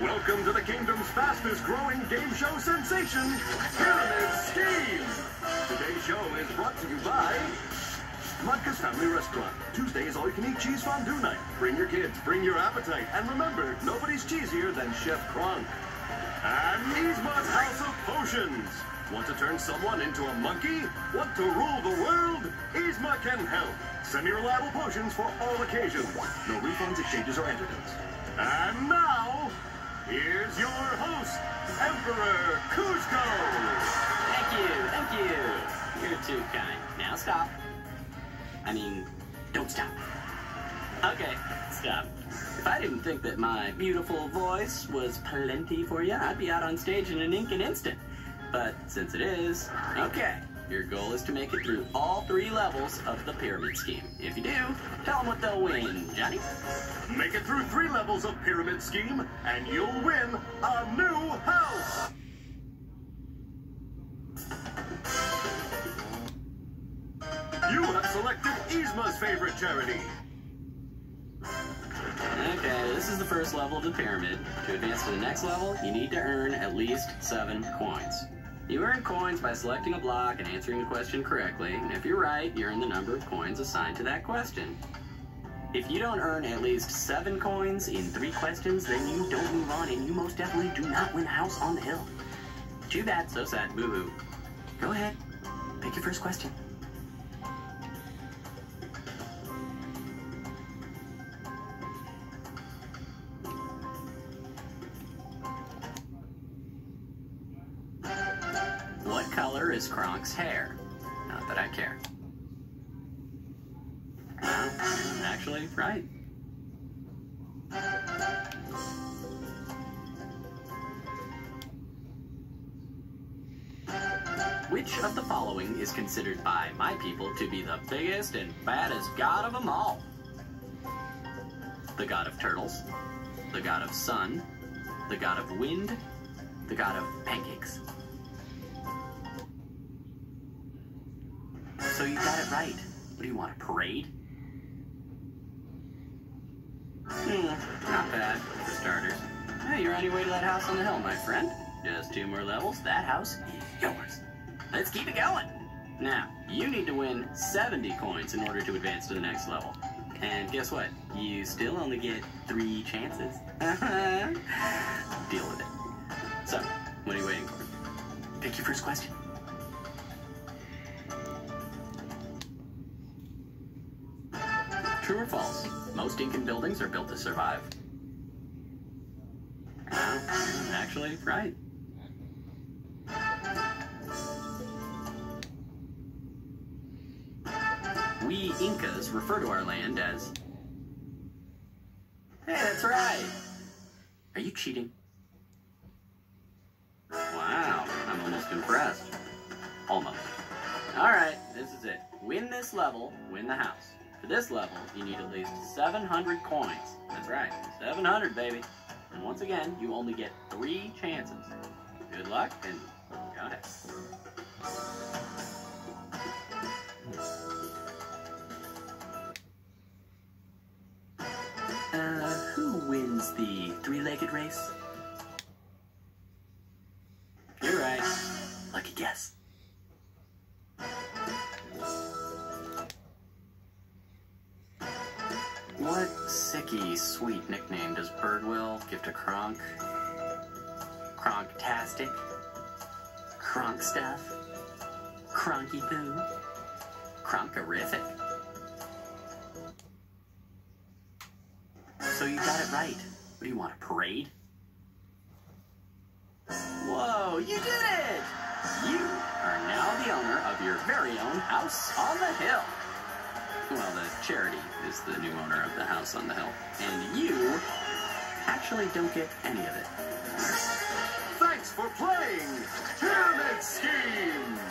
Welcome to the kingdom's fastest growing game show sensation, Pyramid Scheme. Today's show is brought to you by Mudka's Family Restaurant. Tuesday is all-you-can-eat cheese fondue night. Bring your kids, bring your appetite, and remember, nobody's cheesier than Chef Kronk. And Yzma's House of Potions. Want to turn someone into a monkey? Want to rule the world? Yzma can help. Semi-reliable potions for all occasions. No refunds, exchanges, or antidotes. And now, Thank you, thank you. You're too kind. Now stop. I mean, don't stop. Okay, stop. If I didn't think that my beautiful voice was plenty for you, I'd be out on stage in an ink an instant. But since it is, okay. Your goal is to make it through all three levels of the pyramid scheme. If you do, tell them what they'll win, Johnny. Make it through three levels of Pyramid Scheme, and you'll win a new house. You have selected Yzma's favorite charity. Okay, this is the first level of the pyramid. To advance to the next level, you need to earn at least seven coins. You earn coins by selecting a block and answering the question correctly, and if you're right, you earn the number of coins assigned to that question. If you don't earn at least seven coins in three questions, then you don't move on, and you most definitely do not win house on the hill. Too bad, so sad, boo-hoo. Go ahead, pick your first question. Is Kronk's hair? Not that I care. Actually, right. Which of the following is considered by my people to be the biggest and baddest god of them all? The god of turtles, the god of sun, the god of wind, the god of pancakes. So you got it right. What do you want, a parade? Hmm, not bad, for starters. Hey, you're on your way to that house on the hill, my friend. Just two more levels, that house is yours. Let's keep it going. Now, you need to win 70 coins in order to advance to the next level. And guess what? You still only get three chances. Deal with it. So, what are you waiting for? Pick your first question. True or false? Most Incan buildings are built to survive. Uh, actually, right. We Incas refer to our land as. Hey, that's right. Are you cheating? Wow, I'm almost impressed. Almost. Alright, this is it. Win this level, win the house. For this level, you need at least 700 coins. That's right, 700, baby. And once again, you only get three chances. Good luck, and go ahead. Uh, who wins the three-legged race? What sicky sweet nickname does Birdwell give to Kronk? Kronktastic? Kronk stuff? Kronky poo? So you got it right. What do you want, a parade? Whoa, you did it! You are now the owner of your very own house on the hill. Well, the charity is the new owner of the house on the hill. And you actually don't get any of it. Thanks for playing Pyramid Scheme.